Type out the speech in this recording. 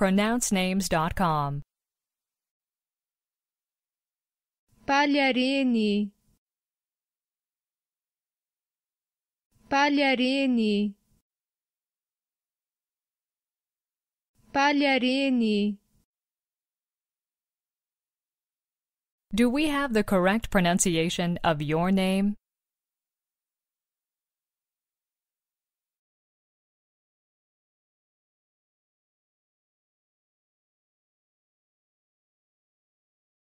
pronouncenames.com. Pagliarini Pagliarini Pagliarini Do we have the correct pronunciation of your name?